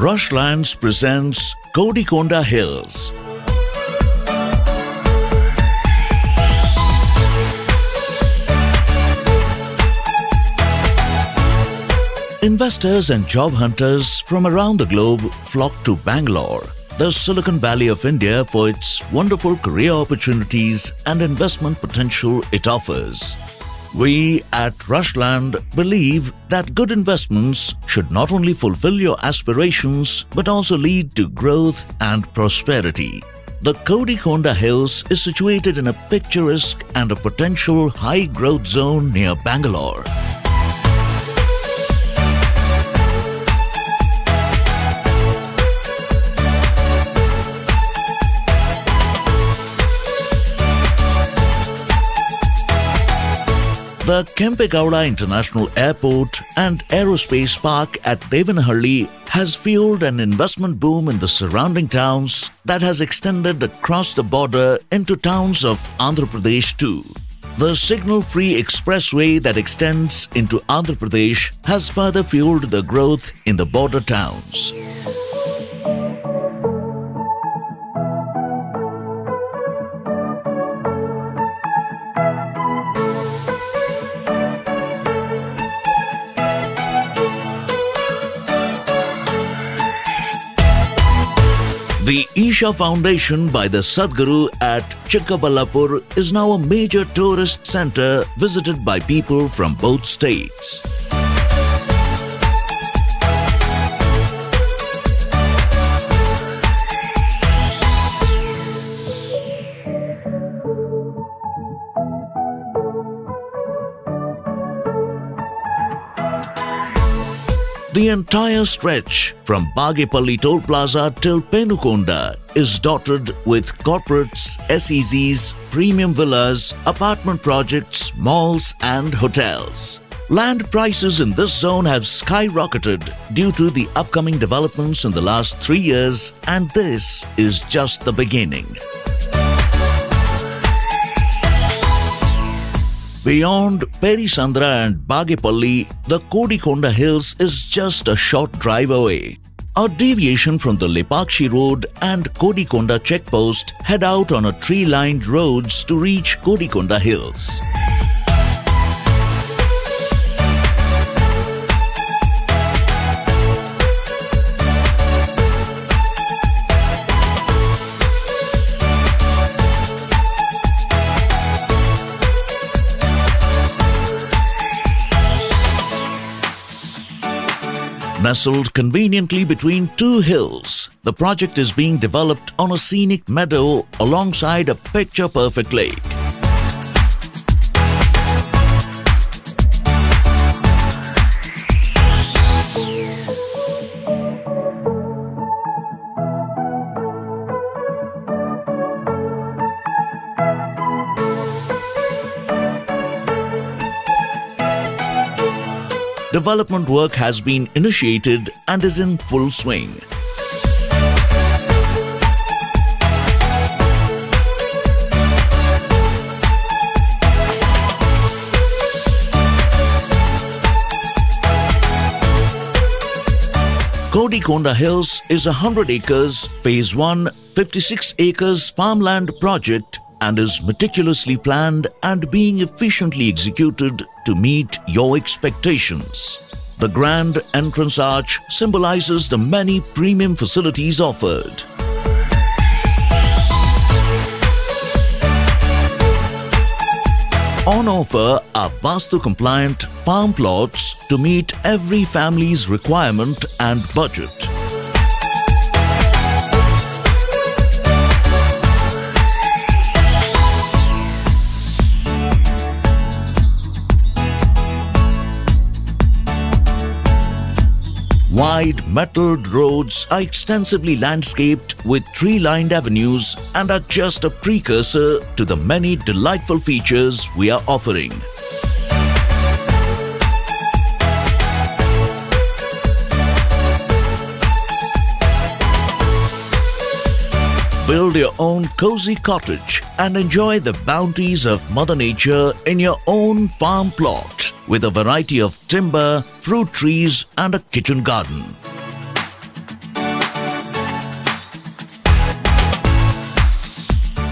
Rushlands presents Kodikonda Hills. Investors and job hunters from around the globe flock to Bangalore, the Silicon Valley of India, for its wonderful career opportunities and investment potential it offers. We at Rushland believe that good investments should not only fulfill your aspirations but also lead to growth and prosperity. The Kodikonda Hills is situated in a picturesque and a potential high growth zone near Bangalore. The Kempegowda International Airport and Aerospace Park at Devanahalli has fueled an investment boom in the surrounding towns that has extended across the border into towns of Andhra Pradesh too. The signal-free expressway that extends into Andhra Pradesh has further fueled the growth in the border towns. The Isha Foundation by the Sadhguru at Chikkaballapur is now a major tourist center visited by people from both states. The entire stretch from Bagepalli Toll Plaza till Penukonda is dotted with corporates, SEZs, premium villas, apartment projects, malls and hotels. Land prices in this zone have skyrocketed due to the upcoming developments in the last three years and this is just the beginning. Beyond Perisandra and Bagepalli, the Kodikonda Hills is just a short drive away. A deviation from the Lepakshi Road and Kodikonda checkpost head out on a tree-lined roads to reach Kodikonda Hills. Nestled conveniently between two hills, the project is being developed on a scenic meadow alongside a picture-perfect lake. Development work has been initiated and is in full swing. Kodikonda Hills is a 100 acres, phase 1, 56 acres farmland project and is meticulously planned and being efficiently executed to meet your expectations. The grand entrance arch symbolizes the many premium facilities offered. On offer are Vastu compliant farm plots to meet every family's requirement and budget. Wide metalled roads are extensively landscaped with tree-lined avenues and are just a precursor to the many delightful features we are offering. Build your own cozy cottage and enjoy the bounties of Mother Nature in your own farm plot with a variety of timber, fruit trees and a kitchen garden.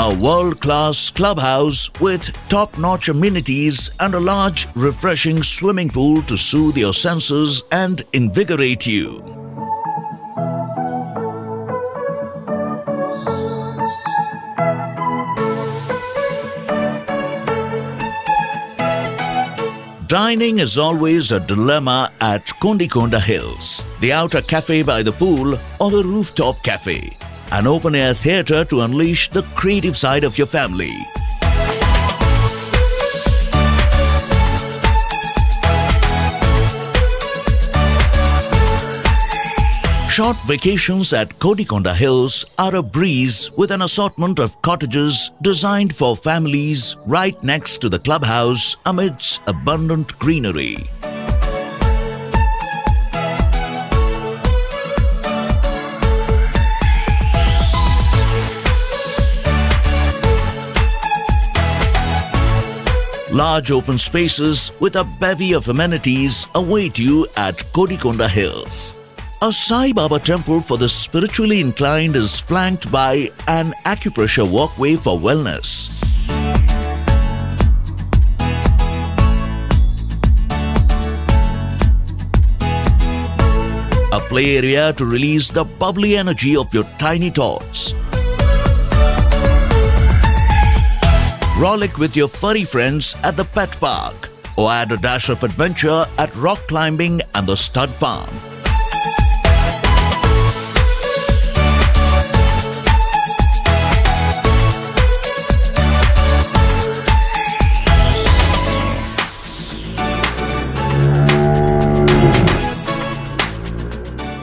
A world-class clubhouse with top-notch amenities and a large, refreshing swimming pool to soothe your senses and invigorate you. Dining is always a dilemma at Kodikonda Hills, the outer cafe by the pool or the rooftop cafe, an open-air theatre to unleash the creative side of your family. Short vacations at Kodikonda Hills are a breeze with an assortment of cottages designed for families right next to the clubhouse amidst abundant greenery. Large open spaces with a bevy of amenities await you at Kodikonda Hills. A Sai Baba temple for the spiritually inclined is flanked by an acupressure walkway for wellness. A play area to release the bubbly energy of your tiny tots. Rollick with your furry friends at the pet park or add a dash of adventure at rock climbing and the stud farm.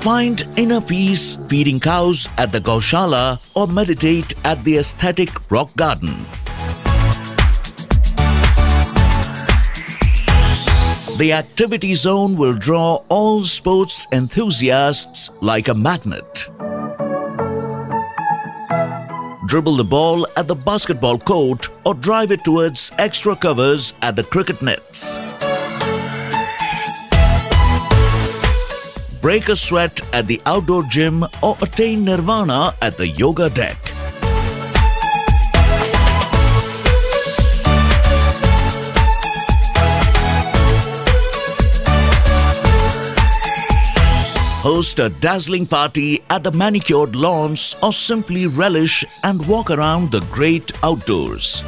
Find inner peace feeding cows at the Gaushala or meditate at the aesthetic rock garden. The activity zone will draw all sports enthusiasts like a magnet. Dribble the ball at the basketball court or drive it towards extra covers at the cricket nets. Break a sweat at the outdoor gym or attain nirvana at the yoga deck. Host a dazzling party at the manicured lawns or simply relish and walk around the great outdoors.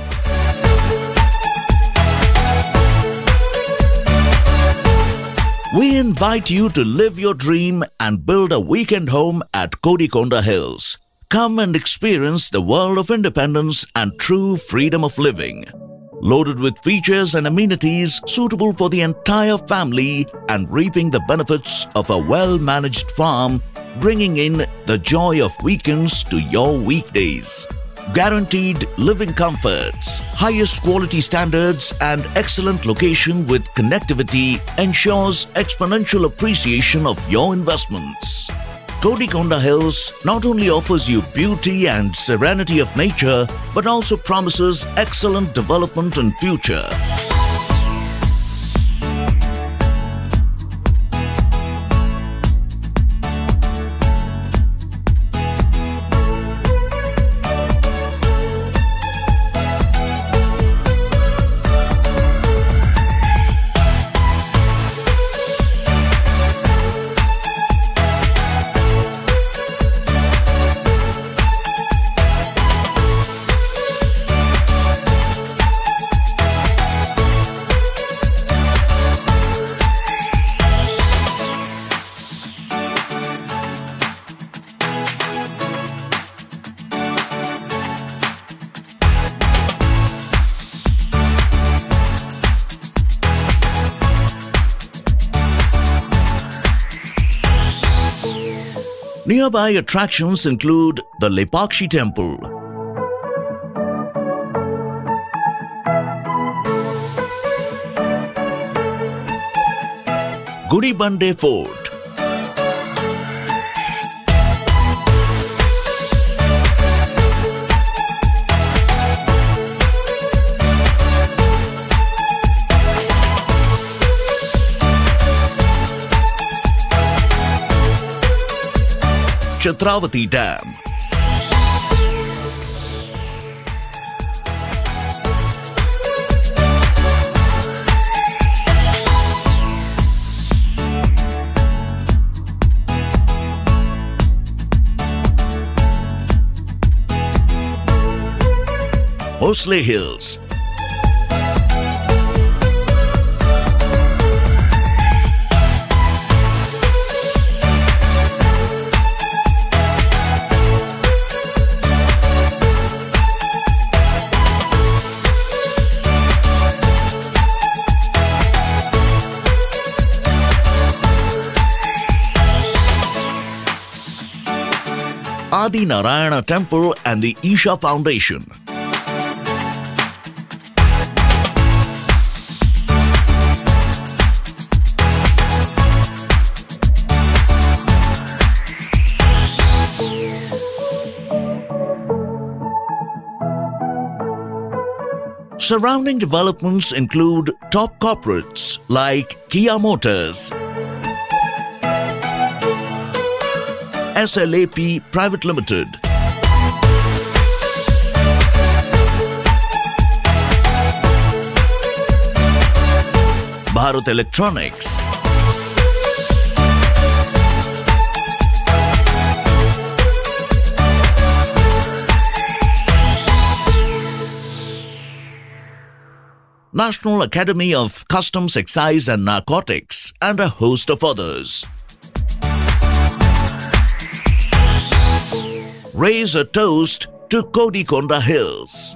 We invite you to live your dream and build a weekend home at Kodikonda Hills. Come and experience the world of independence and true freedom of living. Loaded with features and amenities suitable for the entire family and reaping the benefits of a well-managed farm, bringing in the joy of weekends to your weekdays. Guaranteed living comforts, highest quality standards and excellent location with connectivity ensures exponential appreciation of your investments. Kodikonda Hills not only offers you beauty and serenity of nature but also promises excellent development and future. Nearby attractions include the Lepakshi Temple, Gudibande Fort, Chatravati Dam. Horsley Hills Adi Narayana Temple and the Isha Foundation. Surrounding developments include top corporates like Kia Motors, SLAP Private Limited, Bharat Electronics, National Academy of Customs, Excise and Narcotics, and a host of others. Raise a toast to Kodikonda Hills.